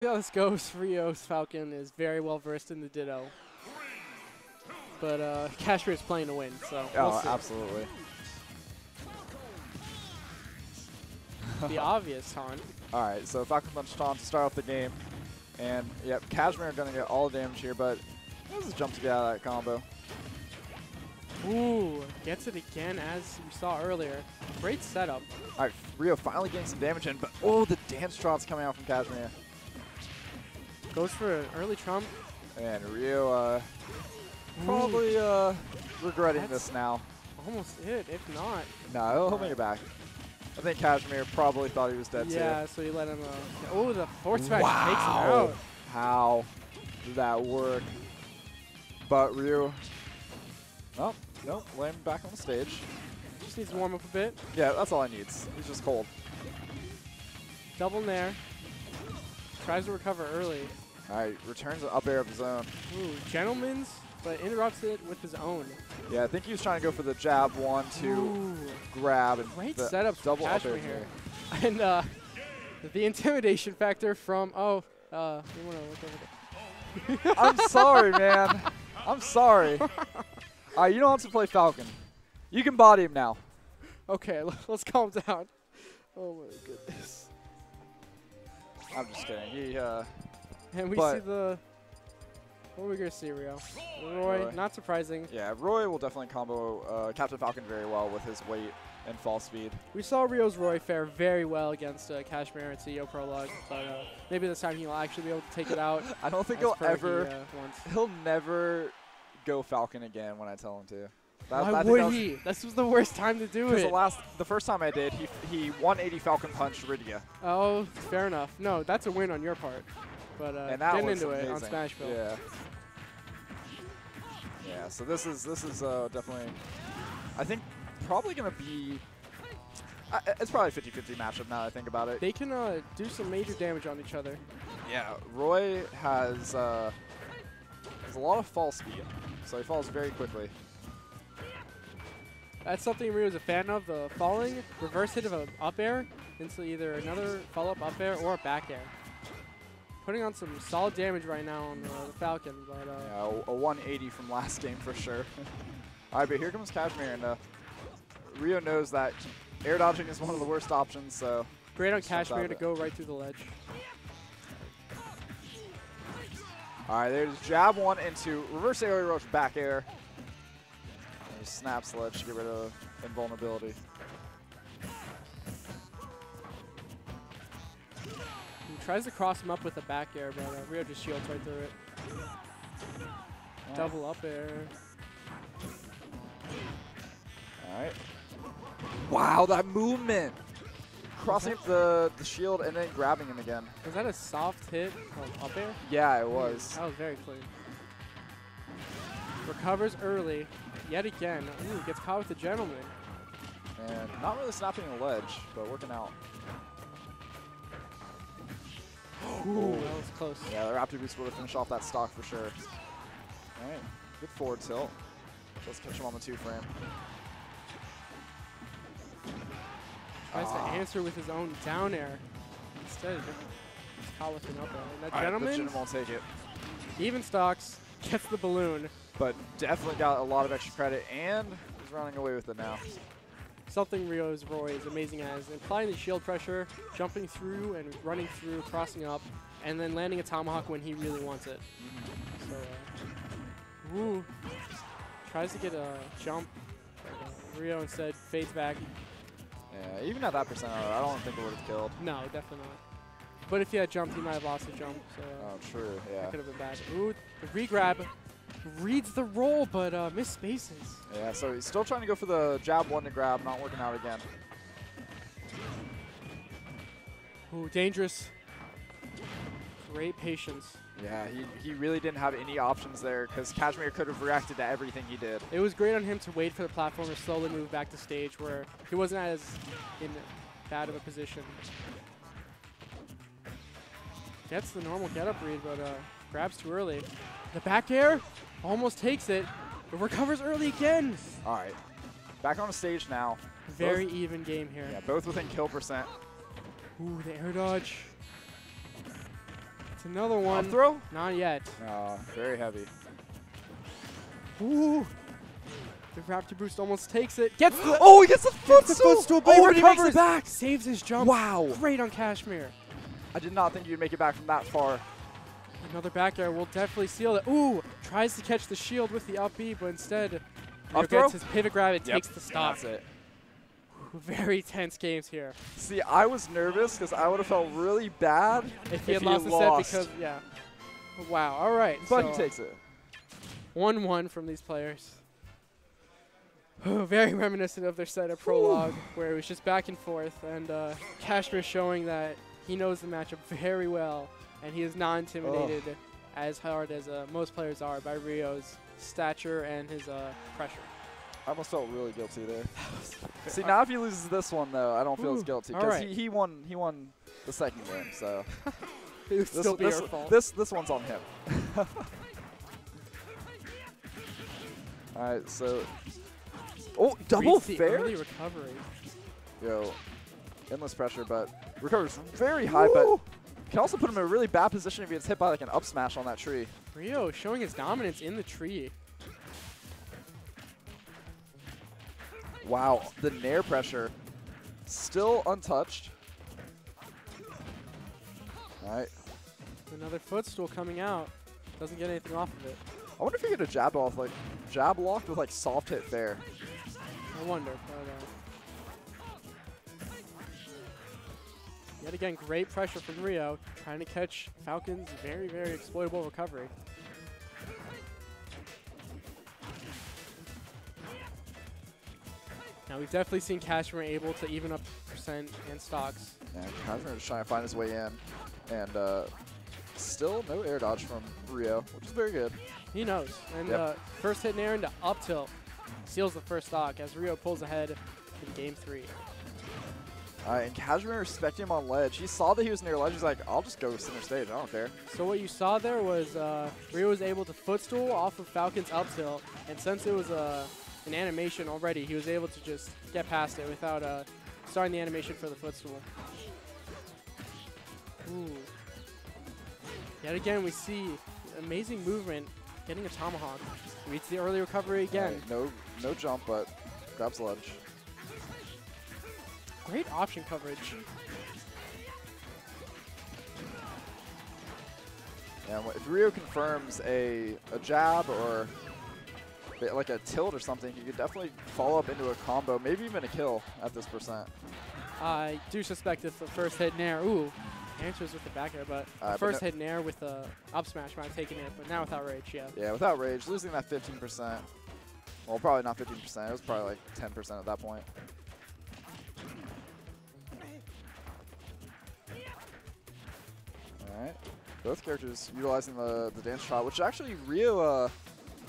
How this goes. Ryo's Falcon is very well versed in the Ditto. But uh, Cashmere is playing to win, so we'll Oh, see. absolutely. the obvious taunt. All right, so Falcon Punch Taunt to start off the game. And, yep, Cashmere going to get all the damage here, but this is jump to get out of that combo. Ooh, gets it again as we saw earlier. Great setup. All right, Ryo finally getting some damage in, but oh, the dance trot's coming out from Cashmere. Goes for an early trump. And Ryo uh, probably uh, regretting That's- this now. Almost it, if not. No, he'll, he'll make it back. I think Cashmere probably thought he was dead yeah, too. so you let him. Uh, oh, the force smash wow. takes him out. How did that work? But Ryo, oh, no, lay him back on the stage. Just needs to warm up a bit. Yeah, that's all I need. He's just cold. Double nair. Tries to recover early. All right, returns an up air of his own. Ooh, gentleman's, but interrupts it with his own. Yeah, I think he was trying to go for the jab one, two, Ooh, grab, and great the setups double up air here. And uh, the intimidation factor from oh, uh, you want to look over there. I'm sorry, man. I'm sorry. All right, you don't have to play Falcon. You can body him now. Okay, let's calm down. Oh my goodness. I'm just kidding. He, uh, And we see the. What are we gonna see, Ryo? Roy, Roy. not surprising. yeah, Roy will definitely combo uh, Captain Falcon very well with his weight and fall speed. We saw Ryo's Roy fare very well against uh, Cashmere and CEO Prologue, but uh, maybe this time he'll actually be able to take it out. I don't think he'll per he, ever. uh. He'll never go Falcon again when I tell him to. That, Why would that was- he? This was the worst time to do it. the last, the first time I did, he he 180 Falcon punched Rydia, oh, fair enough. No, that's a win on your part. But uh, and that getting into it on amazing. Smashville. Yeah. Yeah. So this is this is uh, definitely, I think, probably gonna be. I it's probably 50-50 matchup now that I think about it. They can uh, do some major damage on each other. Yeah, Roy has uh, has a lot of fall speed, so he falls very quickly. That's something Ryo's a fan of, the falling reverse hit of an up air into either another follow-up up air or a back air. Putting on some solid damage right now on uh, the Falcon, but uh, Yeah, a, a 180 from last game for sure. All right, but here comes Cashmere, and uh, Ryo knows that air dodging is one of the worst options, so great on Just jumps out Cashmere to go right through the ledge. All right, there's jab one into reverse aerial rush back air. Snap sledge to get rid of invulnerability. He tries to cross him up with a back air, but uh, Ryo just shields right through it. Double up air. All right. Wow, that movement! Crossing up the, the shield and then grabbing him again. Was that a soft hit up air? Yeah, it was. That was very clean. Recovers early, yet again. Ooh, gets caught with the gentleman. And not really snapping a ledge, but working out. Ooh, that was close. Yeah, the Raptor Boost would have finished off that stock for sure. All right, good forward tilt. Let's catch him on the two frame. Tries Ah. to answer with his own down air. Instead, he's caught with an up air. And that right, the gentleman, won't take it. even stocks, gets the balloon. But definitely got a lot of extra credit and is running away with it now. Something Ryo's Roy is amazing at is applying the shield pressure, jumping through and running through, crossing up, and then landing a tomahawk when he really wants it. So, uh, woo. Tries to get a jump. but, uh, Ryo instead fades back. Yeah, even at that percent, I don't think it would have killed. No, definitely not. But if he had jumped, he might have lost the jump. So uh, Oh, true, yeah. that could have been bad. Ooh, the regrab reads the roll, but uh, miss spaces. Yeah, so he's still trying to go for the jab one to grab, not working out again. Ooh, dangerous. Great patience. Yeah, he, he really didn't have any options there because Cashmere could have reacted to everything he did. It was great on him to wait for the platform to slowly move back to stage where he wasn't as in bad of a position. Gets the normal get up read, but uh, grabs too early. The back air almost takes it, but recovers early again. All right, back on the stage now. Very even game here. Yeah, both within kill percent. Ooh, the air dodge. It's another Up one. throw? Not yet. No, very heavy. Ooh. The Raptor Boost almost takes it. Gets the Oh, he gets the the footstool! footstool, oh, he makes recovers. it back! Saves his jump. Wow. Great on Cashmere. I did not think you'd make it back from that far. Another back air will definitely seal it. Ooh, tries to catch the shield with the up B, but instead Up gets his pivot grab. It Yep, takes the stop. That's it. Very tense games here. See, I was nervous because I would have felt really bad If he had lost the lost. set because, yeah. Wow, all right. But so he takes it. 1-1 from these players. Very reminiscent of their set of prologue, where it was just back and forth, and uh, Cashmere showing that he knows the matchup very well, and he is not intimidated as hard as uh, most players are by Ryo's stature and his uh, pressure. I almost felt really guilty there. See, now if he loses this one, though, I don't feel as guilty because right. he, he won he won the second game. So this, still be this, this this one's on him. All right, so oh, double fair. early recovery. Yo, endless pressure, but recovers very high, but can also put him in a really bad position if he gets hit by like an up smash on that tree. Ryo showing his dominance in the tree. Wow, the nair pressure still untouched. All right, Another footstool coming out. Doesn't get anything off of it. I wonder if you get a jab off like jab locked with like soft hit there. I wonder. But, uh, yet again, great pressure from Ryo, trying to catch Falcon's very, very exploitable recovery. Now we've definitely seen Cashmere able to even up percent and stocks. And Kazner just trying to find his way in, and uh, still no air dodge from Ryo, which is very good. He knows. And Yep. uh, first hit Nair into up tilt seals the first stock as Ryo pulls ahead in game three. Right, and Kazner respecting him on ledge. He saw that he was near ledge. He's like, I'll just go center stage. I don't care. So what you saw there was uh, Ryo was able to footstool off of Falcon's up tilt, and since it was uh, an animation already, he was able to just get past it without uh, starting the animation for the footstool. Ooh. Yet again, we see amazing movement, getting a tomahawk. Reads the early recovery again. right, no, no jump, but grabs ledge. Great option coverage. And if Ryo confirms a, a jab or like a tilt or something, he could definitely follow up into a combo, maybe even a kill at this percent. I do suspect if the first hit Nair, ooh, answers with the back air, but Uh, the but first no- hit Nair with the up smash might have taken it, but now without rage, yeah. Yeah, without rage, losing that 15%. Well, probably not 15%. It was probably like 10% at that point. All right. Both characters utilizing the, the dance trot, which actually Ryo uh,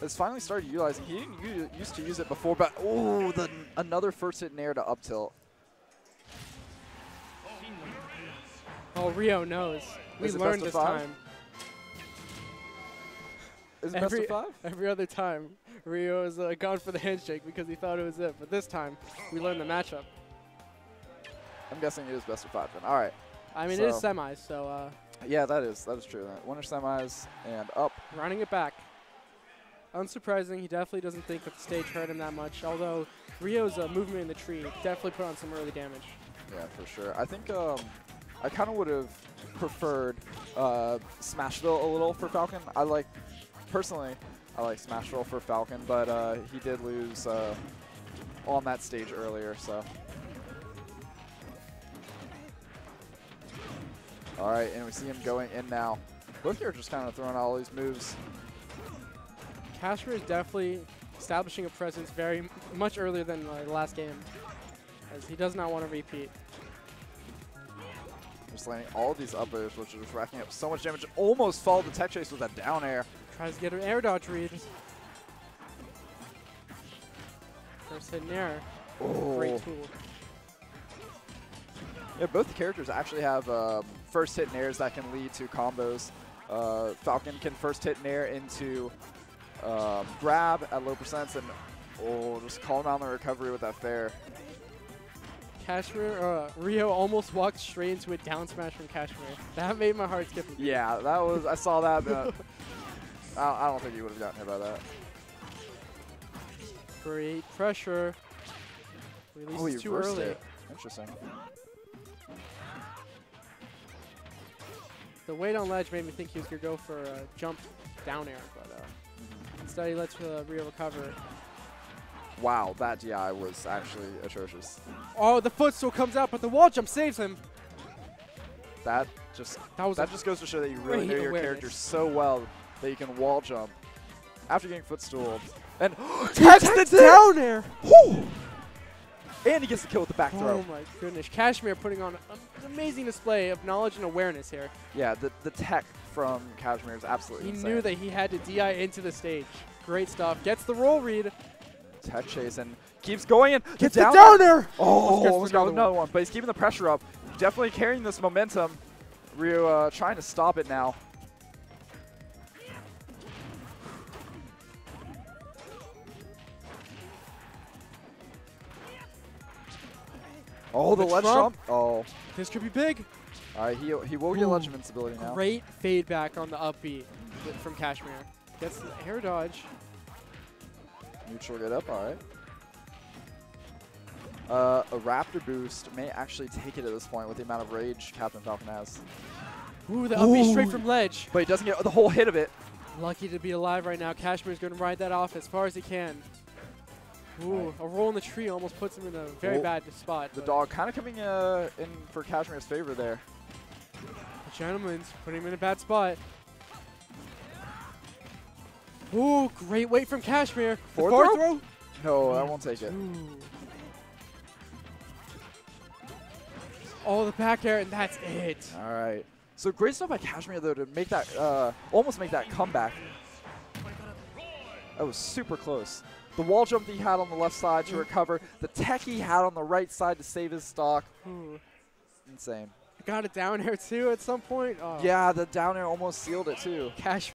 has finally started utilizing. He didn't used to use it before, but oh, the another first hit nair to up tilt. Oh, Ryo knows. We Is it best learned this five? time. Is it Every- best of five? Every other time, Ryo has uh, gone for the handshake because he thought it was it, but this time, we learned the matchup. I'm guessing it is best of five then. All right. I mean, it is So- semis, so uh, Yeah, that is that is true. Then. Winner semis and up. running it back. Unsurprising, he definitely doesn't think that the stage hurt him that much, although Ryo's uh, movement in the tree definitely put on some early damage. Yeah, for sure. I think um, I kind of would have preferred uh, Smashville a little for Falcon. I like, personally, I like Smashville for Falcon, but uh, he did lose uh, on that stage earlier, so. All right, and we see him going in now. Both just kind of throwing out all these moves. Cashmere is definitely establishing a presence very much earlier than uh, the last game, as he does not want to repeat. Just landing all these up airs, which is racking up so much damage. Almost followed the tech chase with that down air. Tries to get an air dodge read. First hit in air. Oh. Great tool. Yeah, both characters actually have um, first hit nairs that can lead to combos. Uh, Falcon can first hit nair into um, grab at low percents and oh, just calm down the recovery with that fair. Cashmere, uh, Ryo almost walked straight into a down smash from Cashmere. That made my heart skip. Yeah, that was. I saw that. But I, I don't think he would have gotten hit by that. Great pressure. Oh, he Releases too early. it. Interesting. The weight on ledge made me think he was going to go for a jump down air, but uh, instead he lets uh, Ryo recover. Wow, that DI was actually atrocious. Oh, the footstool comes out, but the wall jump saves him. That just That was that just goes to show that you really know your awareness. character so well that you can wall jump after getting footstool. And Text text the it! down air. Whew! And he gets the kill with the back throw. Oh my goodness. Cashmere putting on an amazing display of knowledge and awareness here. Yeah, the, the tech from Cashmere is absolutely He insane. knew that he had to DI into the stage. Great stuff. Gets the roll read. Tech chase and keeps going and Gets down the down air. Oh, Almost gets almost got another another one. But he's keeping the pressure up. Definitely carrying this momentum. Ryo uh, trying to stop it now. Oh, the, The ledge jump. Oh, This could be big. all right. He, he will get Ooh, ledge invincibility now. Great fade back on the up B from Cashmere. Gets the air dodge. Neutral get up. All right. Uh, a Raptor boost may actually take it at this point with the amount of rage Captain Falcon has. Ooh, the up B straight from ledge. But he doesn't get the whole hit of it. Lucky to be alive right now. Cashmere's going to ride that off as far as he can. Ooh, a roll in the tree almost puts him in a very Oh, bad spot. The dog kind of coming uh, in for Cashmere's favor there. The gentleman's putting him in a bad spot. Ooh, great weight from Cashmere. The Forward forward throw? throw? No, I won't take it. Ooh. Oh, the back air, and that's it. All right. So great stuff by Cashmere though to make that uh, almost make that comeback. That was super close. The wall jump that he had on the left side to recover, the tech he had on the right side to save his stock. Ooh. Insane. Got it down air too at some point. Oh, Yeah, the down air almost sealed it too. Cash